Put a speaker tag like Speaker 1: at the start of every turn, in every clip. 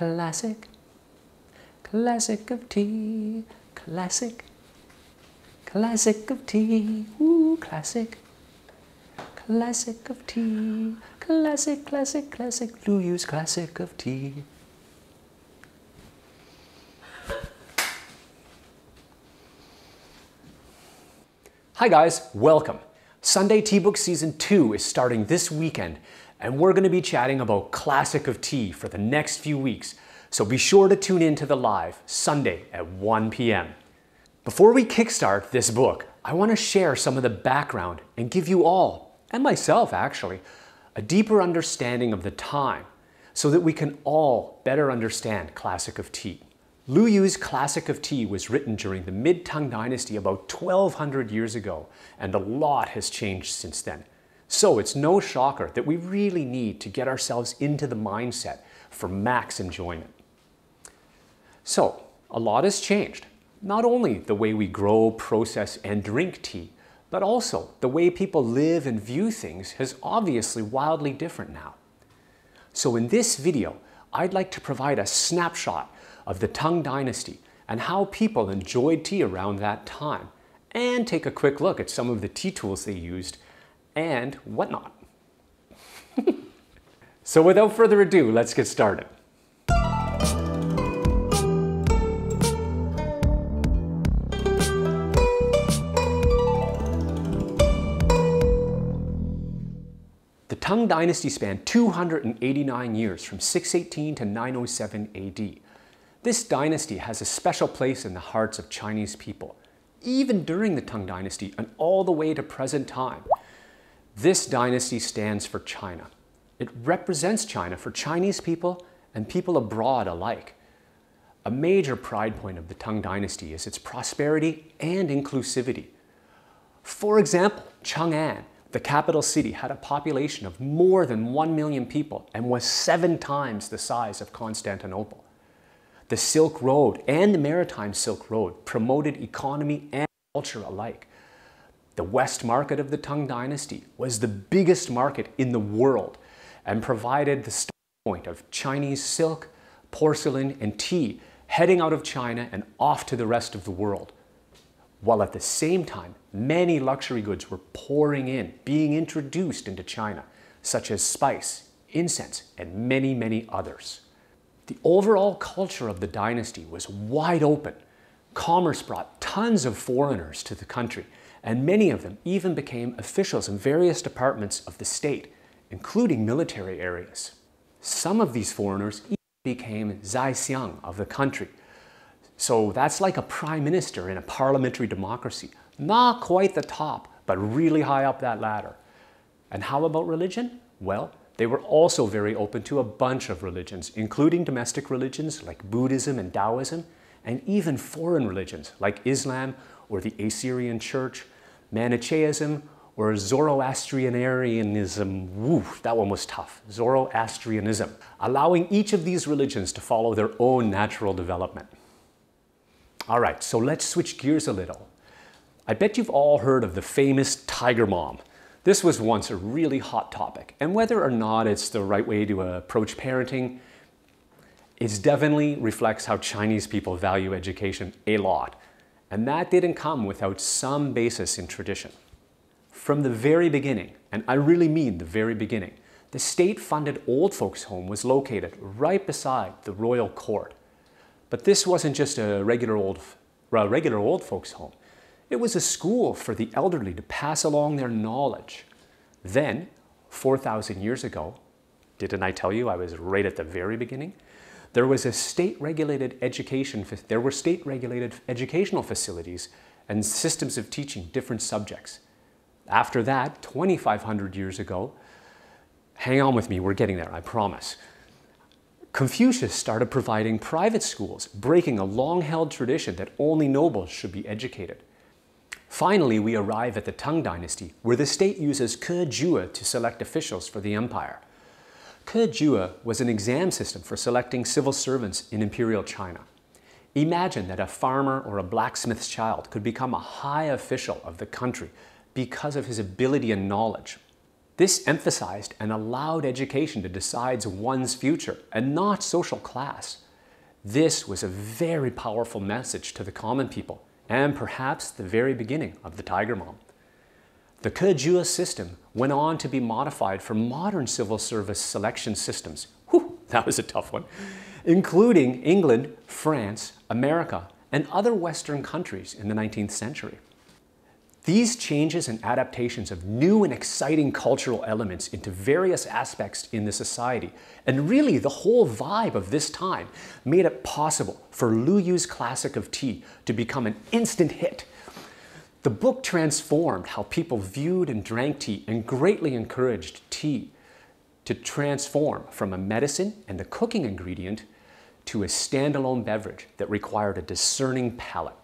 Speaker 1: Classic, classic of tea, classic, classic of tea, ooh, classic, classic of tea, classic, classic, classic, Lu Yu's classic of tea. Hi guys, welcome. Sunday Tea Book Season 2 is starting this weekend, and we're going to be chatting about Classic of Tea for the next few weeks, so be sure to tune in to the live Sunday at 1 p.m. Before we kickstart this book, I want to share some of the background and give you all, and myself actually, a deeper understanding of the time so that we can all better understand Classic of Tea. Lu Yu's Classic of Tea was written during the Mid-Tang Dynasty about 1200 years ago, and a lot has changed since then. So it's no shocker that we really need to get ourselves into the mindset for max enjoyment. So, a lot has changed. Not only the way we grow, process, and drink tea, but also the way people live and view things is obviously wildly different now. So in this video, I'd like to provide a snapshot of the Tang Dynasty and how people enjoyed tea around that time, and take a quick look at some of the tea tools they used and whatnot. so without further ado, let's get started. The Tang Dynasty spanned 289 years from 618 to 907 AD. This dynasty has a special place in the hearts of Chinese people, even during the Tang Dynasty and all the way to present time. This dynasty stands for China. It represents China for Chinese people and people abroad alike. A major pride point of the Tang Dynasty is its prosperity and inclusivity. For example, Chang'an, the capital city, had a population of more than 1 million people and was seven times the size of Constantinople. The Silk Road and the Maritime Silk Road promoted economy and culture alike. The West Market of the Tang Dynasty was the biggest market in the world and provided the starting point of Chinese silk, porcelain, and tea heading out of China and off to the rest of the world. While at the same time, many luxury goods were pouring in, being introduced into China, such as spice, incense, and many, many others. The overall culture of the dynasty was wide open. Commerce brought tons of foreigners to the country, and many of them even became officials in various departments of the state, including military areas. Some of these foreigners even became Zaixiang of the country. So that's like a prime minister in a parliamentary democracy. Not quite the top, but really high up that ladder. And how about religion? Well, they were also very open to a bunch of religions, including domestic religions like Buddhism and Taoism, and even foreign religions like Islam or the Assyrian Church, Manichaeism, or Zoroastrianism. Woo, that one was tough. Zoroastrianism, allowing each of these religions to follow their own natural development. All right, so let's switch gears a little. I bet you've all heard of the famous Tiger Mom. This was once a really hot topic, and whether or not it's the right way to approach parenting, it definitely reflects how Chinese people value education a lot. And that didn't come without some basis in tradition. From the very beginning, and I really mean the very beginning, the state-funded old folks home was located right beside the royal court. But this wasn't just a regular old, regular old folks home. It was a school for the elderly to pass along their knowledge. Then, 4,000 years ago, didn't I tell you I was right at the very beginning? There was a state-regulated education, there were state-regulated educational facilities and systems of teaching different subjects. After that, 2,500 years ago, hang on with me, we're getting there, I promise. Confucius started providing private schools, breaking a long-held tradition that only nobles should be educated. Finally, we arrive at the Tang Dynasty, where the state uses Ke Jue to select officials for the empire. Ke Jue was an exam system for selecting civil servants in imperial China. Imagine that a farmer or a blacksmith's child could become a high official of the country because of his ability and knowledge. This emphasized and allowed education to decide one's future and not social class. This was a very powerful message to the common people and perhaps the very beginning of the Tiger Mom. The Kejua system went on to be modified for modern civil service selection systems. Whew, that was a tough one. Including England, France, America, and other Western countries in the 19th century. These changes and adaptations of new and exciting cultural elements into various aspects in the society, and really the whole vibe of this time, made it possible for Lu Yu's classic of tea to become an instant hit. The book transformed how people viewed and drank tea and greatly encouraged tea to transform from a medicine and a cooking ingredient to a standalone beverage that required a discerning palate.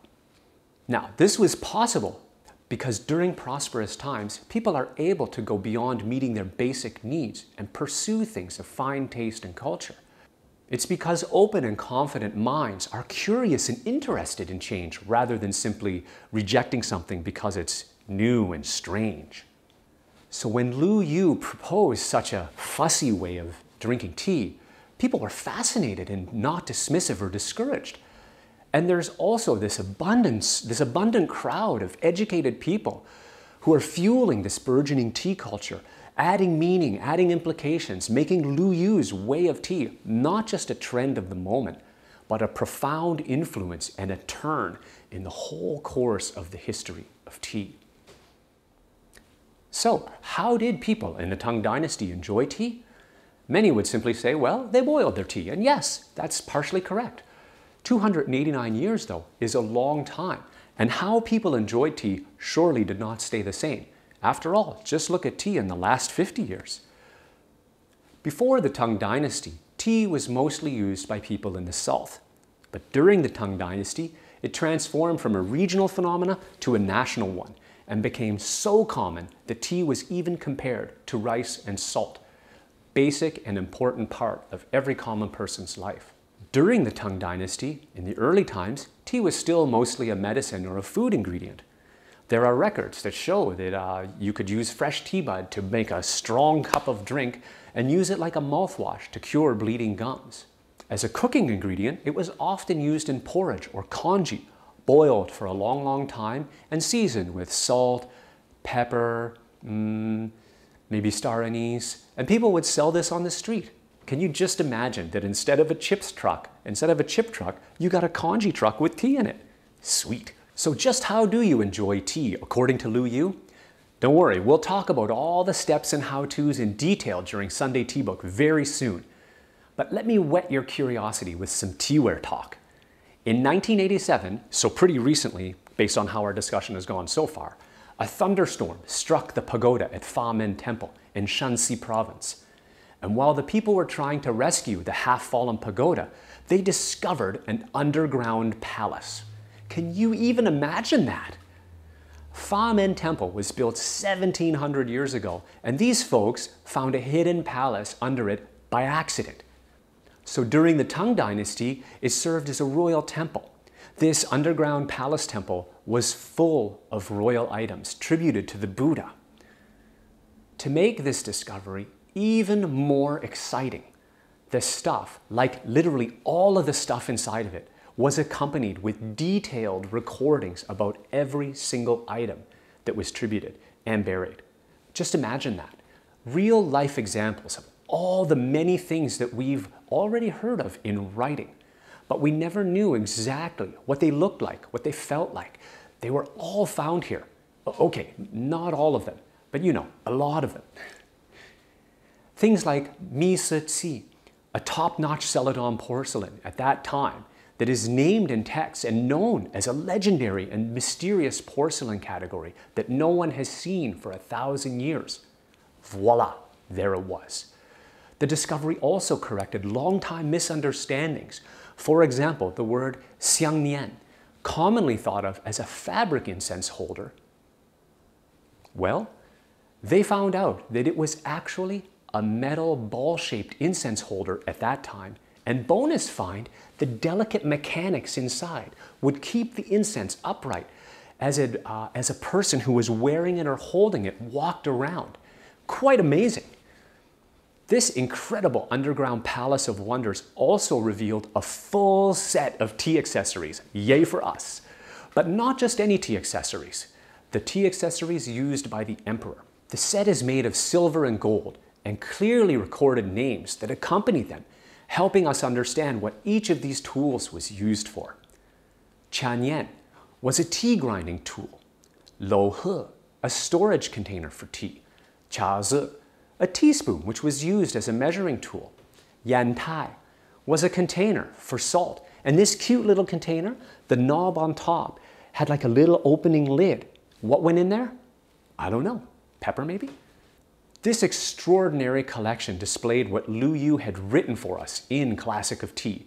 Speaker 1: Now, this was possible because during prosperous times, people are able to go beyond meeting their basic needs and pursue things of fine taste and culture. It's because open and confident minds are curious and interested in change rather than simply rejecting something because it's new and strange. So when Lu Yu proposed such a fussy way of drinking tea, people were fascinated and not dismissive or discouraged. And there's also this abundance, this abundant crowd of educated people who are fueling this burgeoning tea culture, adding meaning, adding implications, making Lu Yu's way of tea not just a trend of the moment, but a profound influence and a turn in the whole course of the history of tea. So, how did people in the Tang Dynasty enjoy tea? Many would simply say, well, they boiled their tea. And yes, that's partially correct. 289 years, though, is a long time, and how people enjoyed tea surely did not stay the same. After all, just look at tea in the last 50 years. Before the Tang Dynasty, tea was mostly used by people in the south. But during the Tang Dynasty, it transformed from a regional phenomena to a national one and became so common that tea was even compared to rice and salt, basic and important part of every common person's life. During the Tang Dynasty, in the early times, tea was still mostly a medicine or a food ingredient. There are records that show that uh, you could use fresh tea bud to make a strong cup of drink and use it like a mouthwash to cure bleeding gums. As a cooking ingredient, it was often used in porridge or congee, boiled for a long, long time and seasoned with salt, pepper, mm, maybe star anise, and people would sell this on the street. Can you just imagine that instead of a chips truck, instead of a chip truck, you got a congee truck with tea in it? Sweet. So just how do you enjoy tea according to Lu Yu? Don't worry, we'll talk about all the steps and how-tos in detail during Sunday Tea Book very soon. But let me whet your curiosity with some teaware talk. In 1987, so pretty recently, based on how our discussion has gone so far, a thunderstorm struck the pagoda at Famen Temple in Shaanxi province. And while the people were trying to rescue the half-fallen pagoda, they discovered an underground palace. Can you even imagine that? Famen Temple was built 1700 years ago, and these folks found a hidden palace under it by accident. So during the Tang Dynasty, it served as a royal temple. This underground palace temple was full of royal items tributed to the Buddha. To make this discovery, even more exciting. The stuff, like literally all of the stuff inside of it, was accompanied with detailed recordings about every single item that was tributed and buried. Just imagine that. Real life examples of all the many things that we've already heard of in writing, but we never knew exactly what they looked like, what they felt like. They were all found here. Okay, not all of them, but you know, a lot of them. Things like Mi Si, a top-notch Celadon porcelain at that time that is named in text and known as a legendary and mysterious porcelain category that no one has seen for a thousand years. Voila, there it was. The discovery also corrected long-time misunderstandings. For example, the word xiangnang, commonly thought of as a fabric incense holder. Well, they found out that it was actually a metal ball-shaped incense holder at that time, and bonus find, the delicate mechanics inside would keep the incense upright as a, uh, as a person who was wearing it or holding it walked around, Quite amazing. This incredible underground palace of wonders also revealed a full set of tea accessories. Yay for us. But not just any tea accessories. The tea accessories used by the emperor. The set is made of silver and gold and clearly recorded names that accompany them, helping us understand what each of these tools was used for. Qianyan was a tea grinding tool. Lou He, a storage container for tea. Zi a teaspoon which was used as a measuring tool. Yan Tai was a container for salt. And this cute little container, the knob on top, had like a little opening lid. What went in there? I don't know. Pepper maybe? This extraordinary collection displayed what Lu Yu had written for us in Classic of Tea.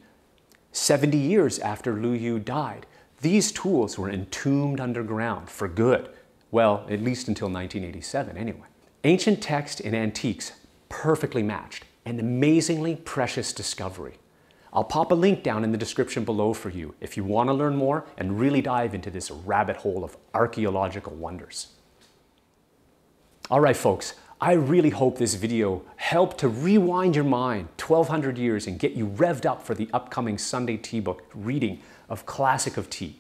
Speaker 1: 70 years after Lu Yu died, these tools were entombed underground for good. Well, at least until 1987 anyway. Ancient text and antiques perfectly matched, an amazingly precious discovery. I'll pop a link down in the description below for you if you want to learn more and really dive into this rabbit hole of archaeological wonders. All right, folks, I really hope this video helped to rewind your mind 1200 years and get you revved up for the upcoming Sunday tea book reading of Classic of Tea.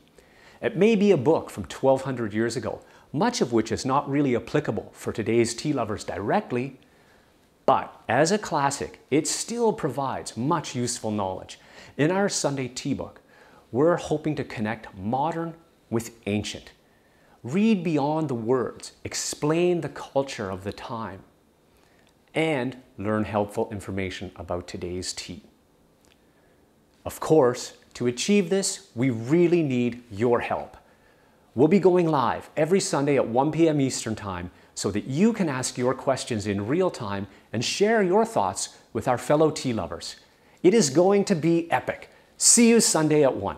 Speaker 1: It may be a book from 1200 years ago, much of which is not really applicable for today's tea lovers directly, but as a classic, it still provides much useful knowledge. In our Sunday tea book, we're hoping to connect modern with ancient. Read beyond the words, explain the culture of the time, and learn helpful information about today's tea. Of course, to achieve this, we really need your help. We'll be going live every Sunday at 1 p.m. Eastern Time so that you can ask your questions in real time and share your thoughts with our fellow tea lovers. It is going to be epic. See you Sunday at 1.